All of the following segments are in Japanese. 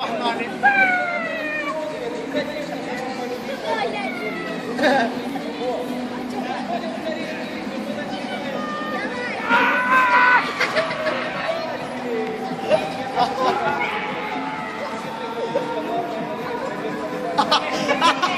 Ha ha ha!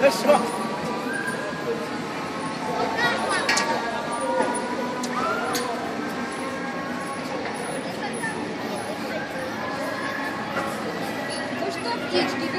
Let's go. Что птички